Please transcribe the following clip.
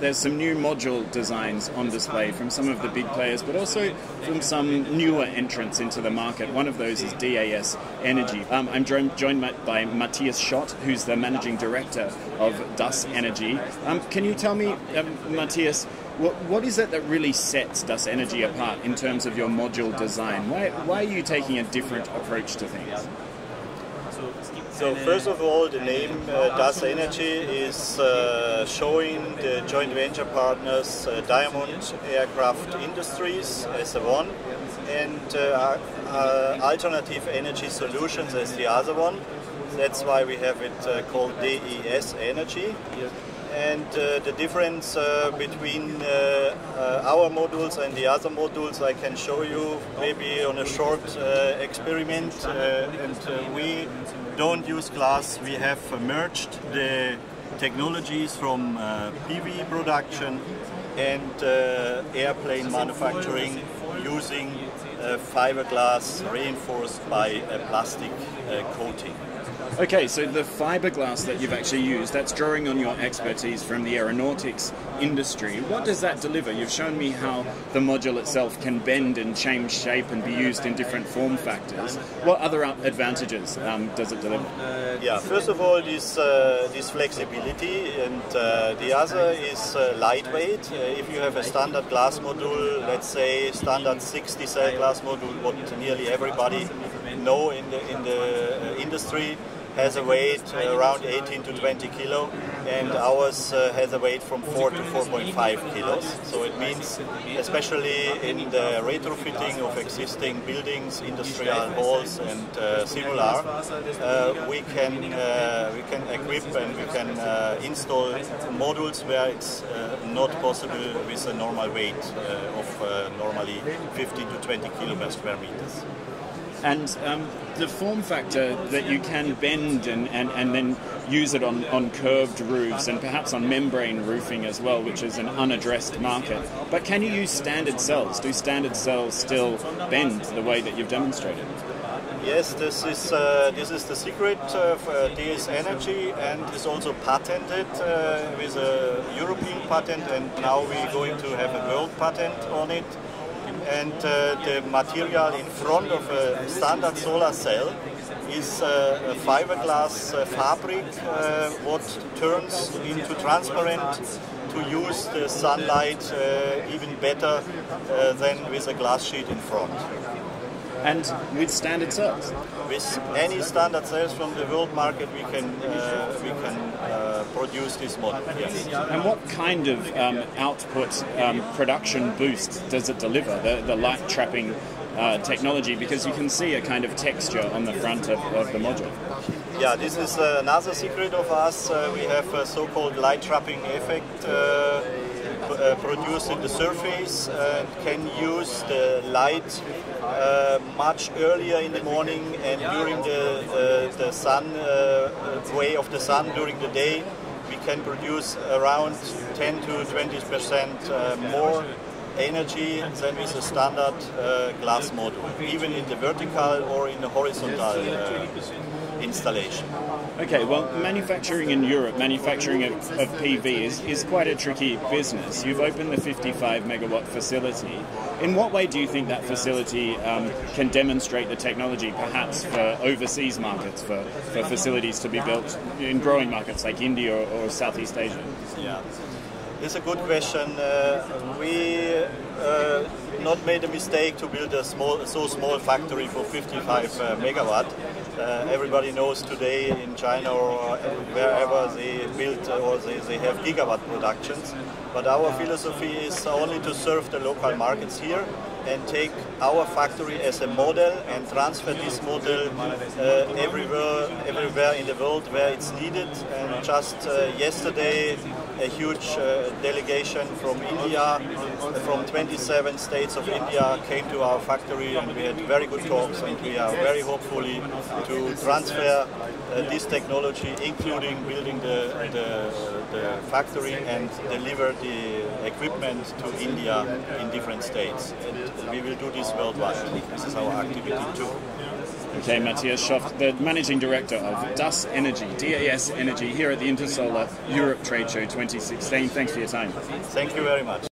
there's some new module designs on display from some of the big players, but also from some newer entrants into the market. One of those is DAS Energy. Um, I'm joined, by Matthias Schoft, who's the managing director of DAS Energy. Um, can you tell me, um, Matthias, what, what is it that really sets DAS Energy apart in terms of your module design? Why, why are you taking a different approach to things? So first of all, the name uh, DAS Energy is uh, showing the joint venture partners uh, Diamond Aircraft Industries as the one and uh, uh, Alternative Energy Solutions as the other one. That's why we have it uh, called DAS Energy. And uh, the difference uh, between uh, uh, our modules and the other modules I can show you maybe on a short uh, experiment. Uh, and we don't use glass, we have merged the technologies from PV production and airplane manufacturing using fiberglass reinforced by a plastic coating. Okay, so the fiberglass that you've actually used, that's drawing on your expertise from the aeronautics industry. What does that deliver? You've shown me how the module itself can bend and change shape and be used in different form factors. What other advantages um, does it deliver? Yeah, first of all, this, uh, this flexibility, and uh, the other is uh, lightweight. Uh, if you have a standard glass module, let's say standard 60 cell glass module, what nearly everybody know in the, in the uh, industry, has a weight uh, around 18 to 20 kilo and ours uh, has a weight from 4 to 4.5 kilos. So it means especially in the retrofitting of existing buildings, industrial halls and simular, uh, we can we can equip and we can install modules where it's not possible with a normal weight of normally 15 to 20 kilo per square meters. And um, the form factor that you can bend and, and, and then use it on, on curved roofs and perhaps on membrane roofing as well, which is an unaddressed market. But can you use standard cells? Do standard cells still bend the way that you've demonstrated? Yes, this is uh, this is the secret of uh, DAS Energy, and is also patented uh, with a European patent, and now we're going to have a world patent on it and uh, the material in front of a standard solar cell is uh, a fiberglass uh, fabric uh, what turns into transparent to use the sunlight uh, even better uh, than with a glass sheet in front. And with standard cells? With any standard cells from the world market, we can we can produce this model. Yes. And what kind of um, output um, production boost does it deliver? The, the light trapping uh, technology, because you can see a kind of texture on the front of, of the module. Yeah, this is uh, another secret of us. Uh, we have a so-called light trapping effect uh, produced in the surface and can use the light uh, much earlier in the morning and during the, the sun uh, way of the sun during the day we can produce around 10 to 20 percent uh, more energy than with a standard uh, glass module, even in the vertical or in the horizontal uh, installation. Okay, well, manufacturing in Europe, manufacturing of, of, PV is, is quite a tricky business. You've opened the 55 megawatt facility. In what way do you think that facility um, can demonstrate the technology, perhaps for overseas markets, for, for facilities to be built in growing markets like India or, or Southeast Asia? Yeah. It's a good question. Uh, we uh, not made a mistake to build a small, so small factory for 55 uh, megawatt. Uh, everybody knows today in China or wherever they build or they, they have gigawatt productions. But our philosophy is only to serve the local markets here and take our factory as a model and transfer this model uh, everywhere, everywhere in the world where it's needed. And just uh, yesterday, a huge uh, delegation from India, from 27 states of India came to our factory and we had very good talks and we are very hopefully to transfer uh, this technology, including building the, the, the, factory and deliver the equipment to India in different states. And we will do this worldwide. This is our activity too. Okay, Matthias Schoft, the managing director of DAS Energy, DAS Energy, here at the Intersolar Europe Trade Show 2016. Thanks for your time. Thank you very much.